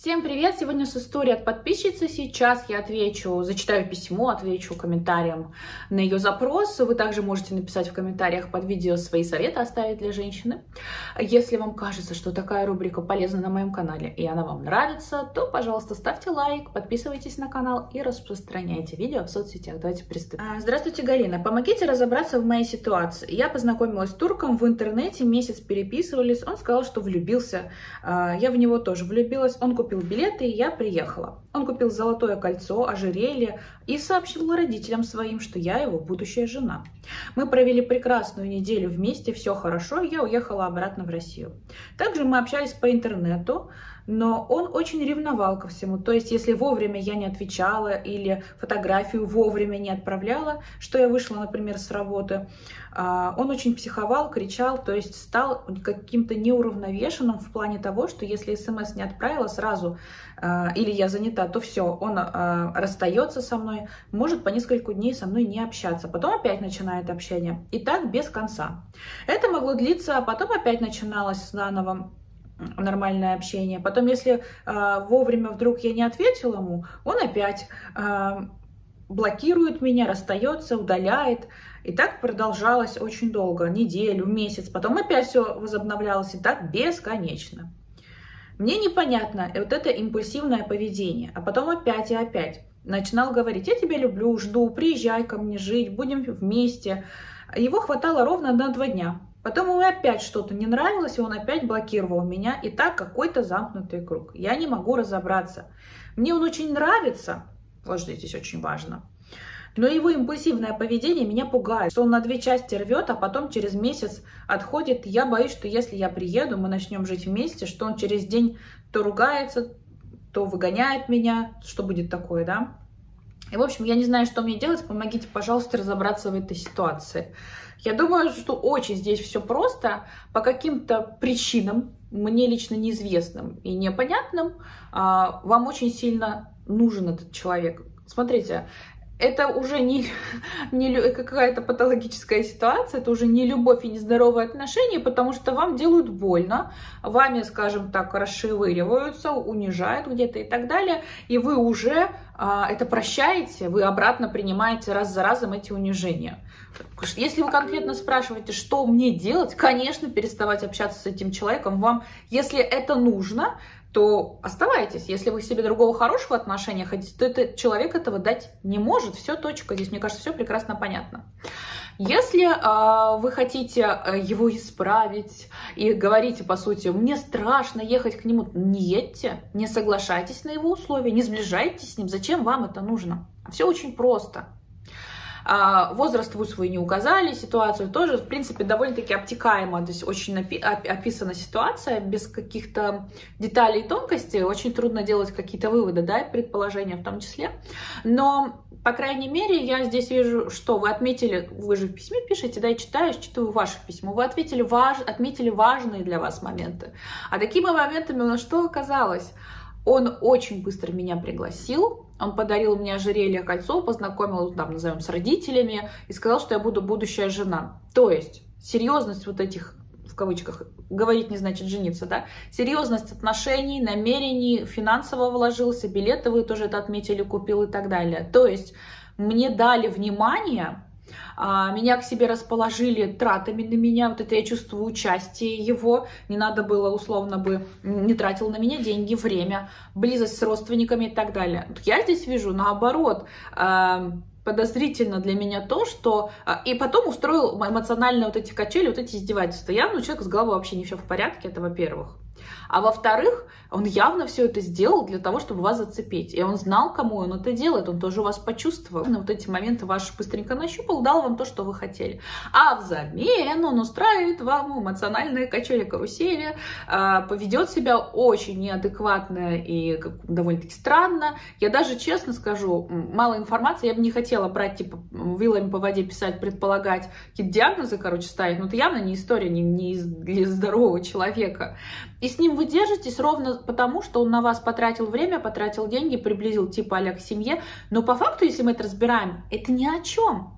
Всем привет! Сегодня с историей от подписчицы. Сейчас я отвечу, зачитаю письмо, отвечу комментариям на ее запрос. Вы также можете написать в комментариях под видео свои советы оставить для женщины. Если вам кажется, что такая рубрика полезна на моем канале и она вам нравится, то, пожалуйста, ставьте лайк, подписывайтесь на канал и распространяйте видео в соцсетях. Давайте приступим. А, здравствуйте, Галина. Помогите разобраться в моей ситуации. Я познакомилась с турком в интернете, месяц переписывались. Он сказал, что влюбился. А, я в него тоже влюбилась. Он купил купил билеты, и я приехала. Он купил золотое кольцо, ожерелье и сообщил родителям своим, что я его будущая жена. Мы провели прекрасную неделю вместе, все хорошо, я уехала обратно в Россию. Также мы общались по интернету, но он очень ревновал ко всему. То есть, если вовремя я не отвечала или фотографию вовремя не отправляла, что я вышла, например, с работы, а, он очень психовал, кричал, то есть стал каким-то неуравновешенным в плане того, что если смс не отправила сразу а, или я занята, то все, он а, расстается со мной, может по несколько дней со мной не общаться, потом опять начинает общение. И так без конца. Это могло длиться, а потом опять начиналось заново нормальное общение. Потом, если э, вовремя вдруг я не ответила ему, он опять э, блокирует меня, расстается, удаляет. И так продолжалось очень долго, неделю, месяц. Потом опять все возобновлялось, и так бесконечно. Мне непонятно вот это импульсивное поведение. А потом опять и опять. Начинал говорить, я тебя люблю, жду, приезжай ко мне жить, будем вместе. Его хватало ровно на два дня. Потом ему опять что-то не нравилось, и он опять блокировал меня. И так какой-то замкнутый круг. Я не могу разобраться. Мне он очень нравится. Вот здесь очень важно. Но его импульсивное поведение меня пугает, что он на две части рвет, а потом через месяц отходит. Я боюсь, что если я приеду, мы начнем жить вместе, что он через день то ругается, то выгоняет меня, что будет такое, да? И, в общем, я не знаю, что мне делать. Помогите, пожалуйста, разобраться в этой ситуации. Я думаю, что очень здесь все просто. По каким-то причинам, мне лично неизвестным и непонятным, а, вам очень сильно нужен этот человек. Смотрите, это уже не, не какая-то патологическая ситуация, это уже не любовь и нездоровые отношения, потому что вам делают больно, вами, скажем так, расшевыриваются, унижают где-то и так далее, и вы уже а, это прощаете, вы обратно принимаете раз за разом эти унижения. Если вы конкретно спрашиваете, что мне делать, конечно, переставать общаться с этим человеком. Вам, если это нужно, то оставайтесь. Если вы себе другого хорошего отношения хотите, то этот человек этого дать не может. Все, точка. Здесь, мне кажется, все прекрасно понятно. Если э, вы хотите э, его исправить и говорите, по сути, мне страшно ехать к нему, не едьте, не соглашайтесь на его условия, не сближайтесь с ним. Зачем вам это нужно? Все очень просто. А, возраст вы свой не указали, ситуацию тоже, в принципе, довольно-таки обтекаемо, то есть очень описана ситуация, без каких-то деталей и тонкостей, очень трудно делать какие-то выводы, да, предположения в том числе, но по крайней мере, я здесь вижу, что вы отметили, вы же в письме пишете, да, я читаю, читаю ваше письмо, вы ответили важ, отметили важные для вас моменты. А такими моментами у нас что оказалось? Он очень быстро меня пригласил, он подарил мне ожерелье, кольцо, познакомил, там, назовем, с родителями и сказал, что я буду будущая жена. То есть серьезность вот этих в кавычках, говорить не значит жениться, да, серьезность отношений, намерений, финансово вложился, билеты вы тоже это отметили, купил и так далее. То есть мне дали внимание, меня к себе расположили тратами на меня, вот это я чувствую участие его, не надо было условно бы, не тратил на меня деньги, время, близость с родственниками и так далее. Я здесь вижу наоборот, а, подозрительно для меня то, что... А, и потом устроил эмоциональные вот эти качели, вот эти издевательства. Явно у человека с головой вообще не все в порядке, это во-первых. А во-вторых, он явно все это сделал для того, чтобы вас зацепить. И он знал, кому он это делает, он тоже вас почувствовал. На вот эти моменты ваш быстренько нащупал, дал вам то, что вы хотели. А взамен он устраивает вам эмоциональные качели карусели, а, поведет себя очень неадекватно и довольно-таки странно. Я даже честно скажу, мало информации, я бы не хотела брать, типа, вилами по воде писать, предполагать, какие диагнозы, короче, ставить. Но это явно не история не, не для здорового человека. И с ним вы держитесь ровно потому, что он на вас потратил время, потратил деньги, приблизил типа а к семье. Но по факту, если мы это разбираем, это ни о чем.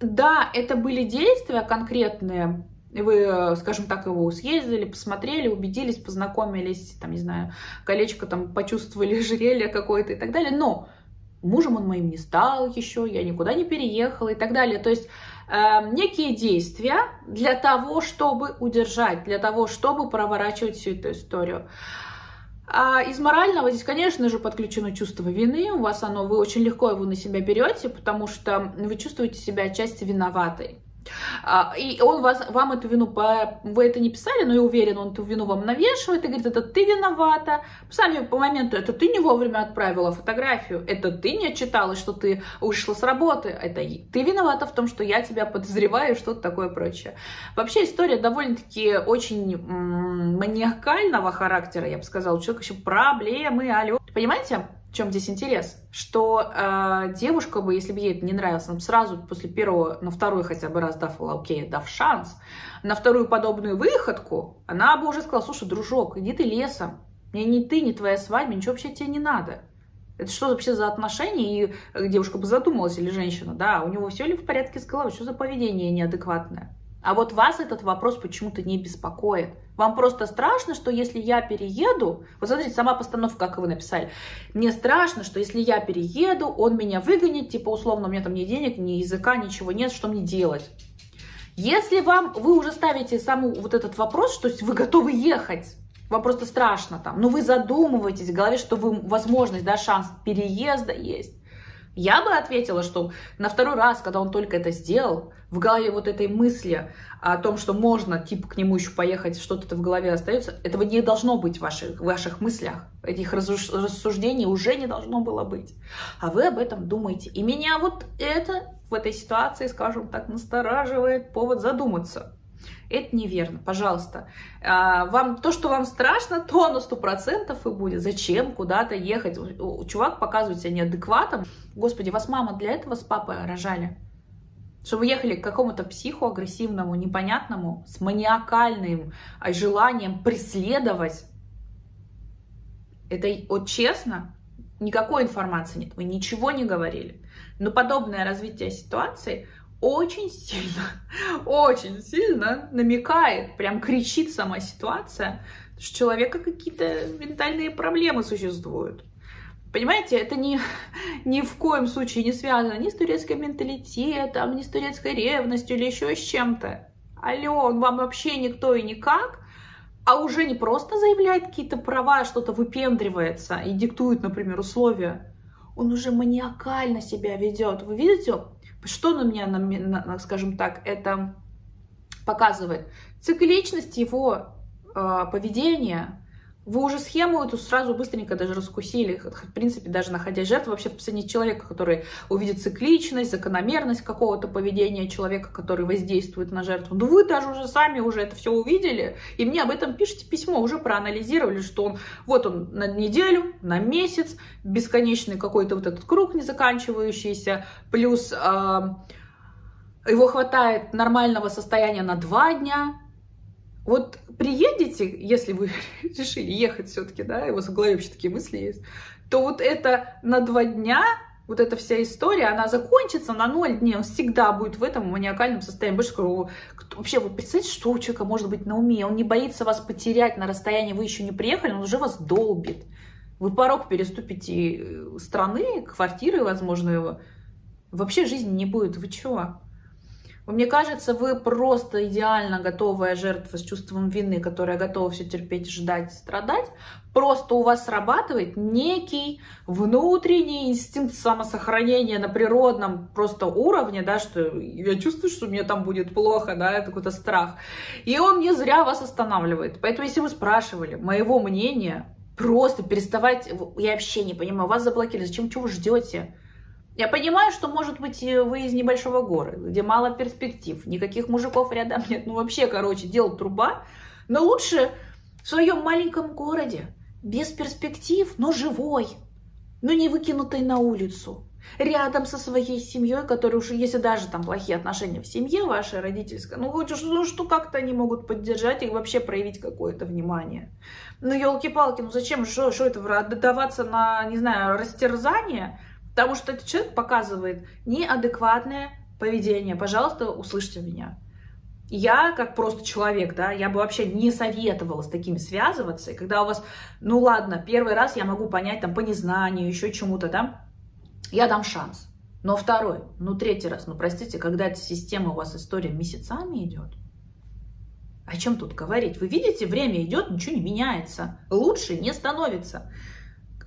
Да, это были действия конкретные, и вы, скажем так, его съездили, посмотрели, убедились, познакомились, там, не знаю, колечко там почувствовали, ожерелье какое-то и так далее, но мужем он моим не стал еще, я никуда не переехала и так далее. То есть э, некие действия для того, чтобы удержать, для того, чтобы проворачивать всю эту историю. А из морального здесь, конечно же, подключено чувство вины. У вас оно, вы очень легко его на себя берете, потому что вы чувствуете себя отчасти виноватой. А, и он вас, вам эту вину, по, вы это не писали, но я уверен, он эту вину вам навешивает и говорит, это ты виновата. Сами по моменту, это ты не вовремя отправила фотографию, это ты не отчиталась, что ты ушла с работы, это ты виновата в том, что я тебя подозреваю, что-то такое прочее. Вообще история довольно-таки очень маниакального характера, я бы сказала, у человека еще проблемы, алло. Понимаете? В чем здесь интерес? Что э, девушка бы, если бы ей это не нравилось, нам сразу после первого, на второй хотя бы раз дав, окей, дав шанс, на вторую подобную выходку, она бы уже сказала, слушай, дружок, иди ты лесом, мне ни ты, ни твоя свадьба, ничего вообще тебе не надо. Это что вообще за отношения? И э, девушка бы задумалась, или женщина, да, у него все ли в порядке с головой, что за поведение неадекватное? А вот вас этот вопрос почему-то не беспокоит. Вам просто страшно, что если я перееду, вот смотрите, сама постановка, как вы написали, мне страшно, что если я перееду, он меня выгонит, типа условно, у меня там ни денег, ни языка, ничего нет, что мне делать? Если вам, вы уже ставите саму вот этот вопрос, что вы готовы ехать, вам просто страшно там, но вы задумываетесь в голове, что вы, возможность, да, шанс переезда есть, я бы ответила, что на второй раз, когда он только это сделал, в голове вот этой мысли о том, что можно, типа, к нему еще поехать, что-то в голове остается, этого не должно быть в ваших, в ваших мыслях. Этих рассуждений уже не должно было быть. А вы об этом думаете. И меня вот это в этой ситуации, скажем так, настораживает повод задуматься. Это неверно, пожалуйста. А, вам то, что вам страшно, то оно сто процентов и будет. Зачем куда-то ехать? Чувак показывает себя неадекватом. Господи, вас мама для этого с папой рожали? Чтобы ехали к какому-то психу агрессивному, непонятному, с маниакальным а, желанием преследовать. Это вот честно, никакой информации нет, вы ничего не говорили. Но подобное развитие ситуации очень сильно, очень сильно намекает, прям кричит сама ситуация, что у человека какие-то ментальные проблемы существуют. Понимаете, это ни, ни в коем случае не связано ни с турецким менталитетом, ни с турецкой ревностью или еще с чем-то. Алло, он вам вообще никто и никак, а уже не просто заявляет какие-то права, что-то выпендривается и диктует, например, условия. Он уже маниакально себя ведет. Вы видите, что на меня, скажем так, это показывает? Цикличность его э, поведения. Вы уже схему эту сразу быстренько даже раскусили. В принципе, даже находя жертву, вообще в последний человека, который увидит цикличность, закономерность какого-то поведения человека, который воздействует на жертву. Ну вы даже уже сами уже это все увидели, и мне об этом пишите письмо, уже проанализировали, что он, вот он на неделю, на месяц, бесконечный какой-то вот этот круг не заканчивающийся, плюс э, его хватает нормального состояния на два дня, вот приедете, если вы решили ехать все-таки, да, у вас в голове вообще такие мысли есть, то вот это на два дня, вот эта вся история, она закончится на ноль дней, он всегда будет в этом маниакальном состоянии. Больше скажу, вообще, вы представляете, что у человека может быть на уме? Он не боится вас потерять на расстоянии, вы еще не приехали, он уже вас долбит. Вы порог переступите э, страны, квартиры, возможно, его. Вообще жизни не будет. Вы чего? Мне кажется, вы просто идеально готовая жертва с чувством вины, которая готова все терпеть, ждать, страдать. Просто у вас срабатывает некий внутренний инстинкт самосохранения на природном просто уровне, да, что я чувствую, что мне там будет плохо, да, это какой-то страх. И он не зря вас останавливает. Поэтому, если вы спрашивали моего мнения, просто переставать, я вообще не понимаю, вас заблокировали, зачем, чего вы ждете? Я понимаю, что, может быть, вы из небольшого города, где мало перспектив, никаких мужиков рядом нет, ну вообще, короче, дело труба. Но лучше в своем маленьком городе, без перспектив, но живой, но не выкинутой на улицу, рядом со своей семьей, которая уже, если даже там плохие отношения в семье вашей родительской, ну хоть ну, что как-то они могут поддержать и вообще проявить какое-то внимание. Ну, елки-палки, ну зачем, что, это, отдаваться на, не знаю, растерзание? Потому что этот человек показывает неадекватное поведение. Пожалуйста, услышьте меня. Я, как просто человек, да, я бы вообще не советовала с такими связываться. И когда у вас, ну ладно, первый раз я могу понять там по незнанию, еще чему-то, да, я дам шанс. Но второй, ну третий раз, ну простите, когда эта система у вас история месяцами идет, о чем тут говорить? Вы видите, время идет, ничего не меняется, лучше не становится.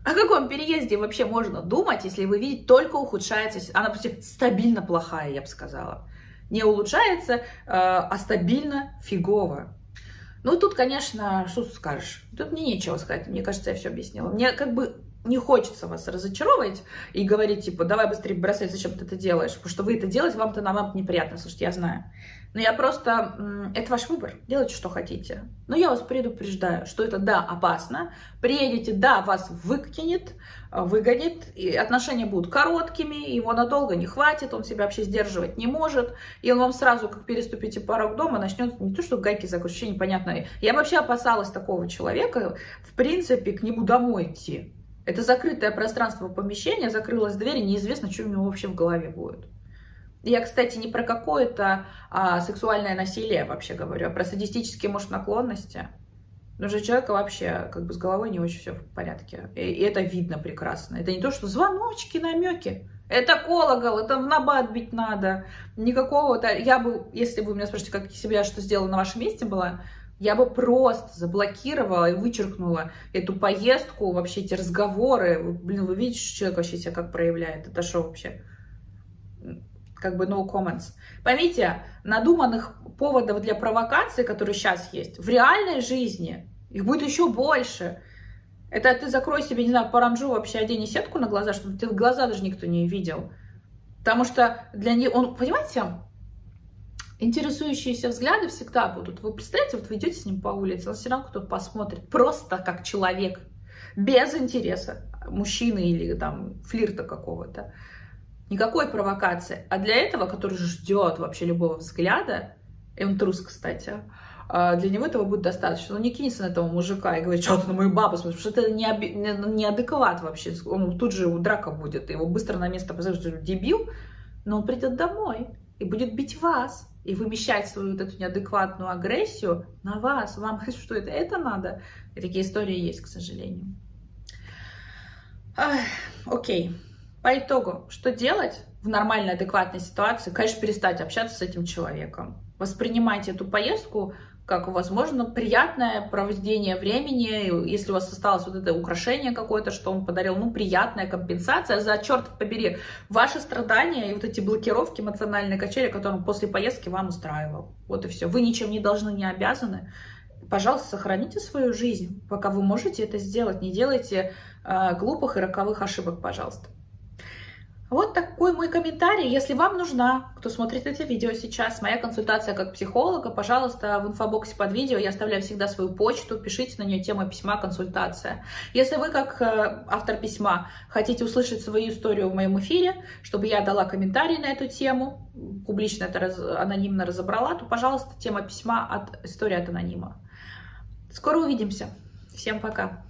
О каком переезде вообще можно думать, если вы видите, только ухудшается, она почти стабильно плохая, я бы сказала. Не улучшается, э, а стабильно фигово. Ну, тут, конечно, что скажешь? Тут мне нечего сказать. Мне кажется, я все объяснила. Мне как бы не хочется вас разочаровывать и говорить, типа, давай быстрее бросай, зачем ты это делаешь, потому что вы это делаете, вам-то на вам неприятно, слушайте, я знаю. Но я просто, это ваш выбор, делайте, что хотите. Но я вас предупреждаю, что это, да, опасно, приедете, да, вас выкинет, выгонит, и отношения будут короткими, его надолго не хватит, он себя вообще сдерживать не может, и он вам сразу, как переступите порог дома, начнет не то, что гайки закручивать, непонятно. Я вообще опасалась такого человека, в принципе, к нему домой идти. Это закрытое пространство помещения, закрылась дверь, и неизвестно, что у него вообще в голове будет. Я, кстати, не про какое-то а, сексуальное насилие вообще говорю, а про садистические, может, наклонности. Но же человека вообще как бы с головой не очень все в порядке. И, и это видно прекрасно. Это не то, что звоночки, намеки. Это колокол, это в набат бить надо. Никакого-то... Я бы, если вы меня спросите, как себя что сделала на вашем месте была, я бы просто заблокировала и вычеркнула эту поездку, вообще эти разговоры. Блин, вы видите, что человек вообще себя как проявляет? Это что вообще? Как бы no comments. Поймите, надуманных поводов для провокации, которые сейчас есть, в реальной жизни их будет еще больше. Это ты закрой себе, не знаю, паранжу вообще одень сетку на глаза, чтобы ты глаза даже никто не видел. Потому что для них, он, понимаете, интересующиеся взгляды всегда будут. Вы представляете, вот вы идете с ним по улице, он все равно кто-то посмотрит, просто как человек, без интереса мужчины или там флирта какого-то. Никакой провокации. А для этого, который ждет вообще любого взгляда, и он трус, кстати, а, для него этого будет достаточно. Он не кинется на этого мужика и говорит, что ты на мою бабу смотришь, что это не, неадекват вообще. Он тут же драка будет, его быстро на место позовут, дебил, но он придет домой и будет бить вас и вымещать свою вот эту неадекватную агрессию на вас. Вам что это? Это надо? И такие истории есть, к сожалению. Ах, окей. По итогу, что делать в нормальной, адекватной ситуации? Конечно, перестать общаться с этим человеком. Воспринимайте эту поездку как, возможно, приятное проведение времени, если у вас осталось вот это украшение какое-то, что он подарил, ну, приятная компенсация за, черт побери, ваши страдания и вот эти блокировки эмоциональные качели, которые он после поездки вам устраивал. Вот и все. Вы ничем не должны, не обязаны. Пожалуйста, сохраните свою жизнь, пока вы можете это сделать. Не делайте э, глупых и роковых ошибок, пожалуйста. Вот такой мой комментарий. Если вам нужна, кто смотрит это видео сейчас, моя консультация как психолога, пожалуйста, в инфобоксе под видео я оставляю всегда свою почту, пишите на нее тему письма, консультация. Если вы, как э, автор письма, хотите услышать свою историю в моем эфире, чтобы я дала комментарий на эту тему, публично это раз, анонимно разобрала, то, пожалуйста, тема письма от истории от анонима. Скоро увидимся. Всем пока.